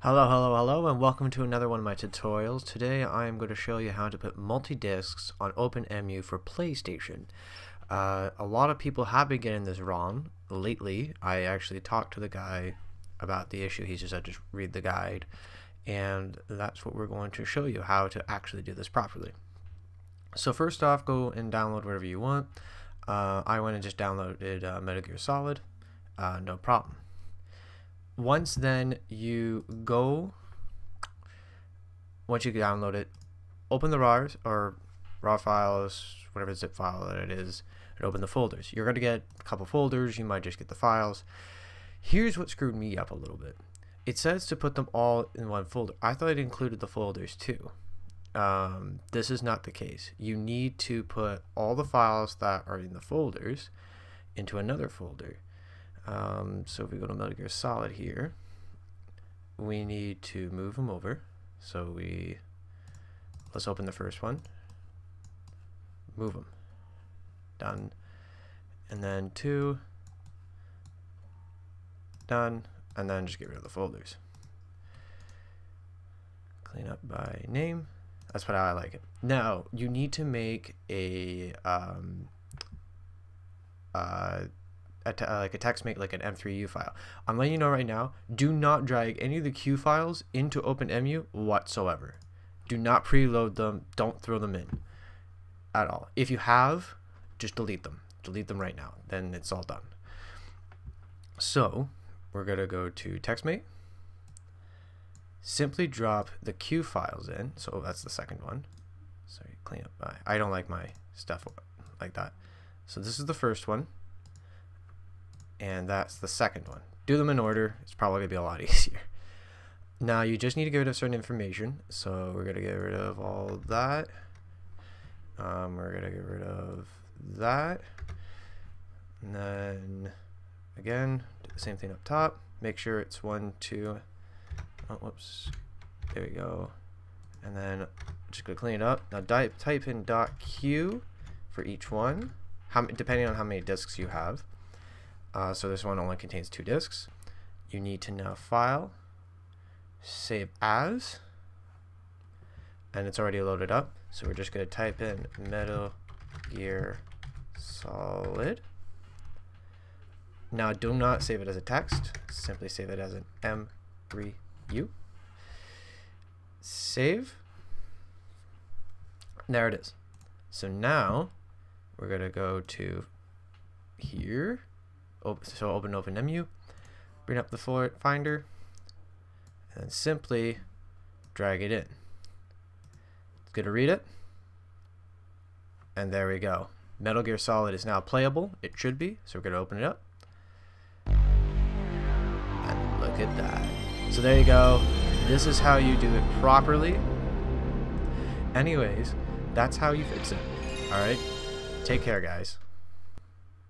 Hello, hello, hello, and welcome to another one of my tutorials. Today I am going to show you how to put multi-discs on OpenEmu for PlayStation. Uh, a lot of people have been getting this wrong lately. I actually talked to the guy about the issue. He just said just read the guide, and that's what we're going to show you, how to actually do this properly. So first off, go and download whatever you want. Uh, I went and just downloaded uh, Metal Gear Solid. Uh, no problem once then you go once you download it open the RARs or raw files whatever zip file that it is and open the folders. You're going to get a couple folders. You might just get the files. Here's what screwed me up a little bit. It says to put them all in one folder. I thought it included the folders too. Um, this is not the case. You need to put all the files that are in the folders into another folder um, so if we go to Metal Gear Solid here, we need to move them over. So we, let's open the first one, move them, done. And then two, done. And then just get rid of the folders. Clean up by name. That's what I like it. Now, you need to make a um, uh, a uh, like a text make like an M3U file. I'm letting you know right now, do not drag any of the cue files into OpenEmu whatsoever. Do not preload them. Don't throw them in at all. If you have, just delete them. Delete them right now. Then it's all done. So we're going to go to TextMate. Simply drop the cue files in. So that's the second one. Sorry, clean up. I don't like my stuff like that. So this is the first one and that's the second one. Do them in order. It's probably going to be a lot easier. Now you just need to get rid of certain information. So we're going to get rid of all that. Um, we're going to get rid of that. And then again, do the same thing up top. Make sure it's one, two, oh, whoops. There we go. And then just going to clean it up. Now type in dot .cue for each one, how, depending on how many disks you have. Uh, so this one only contains two disks. You need to now file, save as, and it's already loaded up. So we're just going to type in Metal Gear Solid. Now do not save it as a text, simply save it as an M3U. Save. There it is. So now we're going to go to here so open OpenEMU, bring up the floor finder, and simply drag it in. It's going to read it, and there we go. Metal Gear Solid is now playable. It should be, so we're going to open it up. And look at that. So there you go. This is how you do it properly. Anyways, that's how you fix it. Alright? Take care, guys.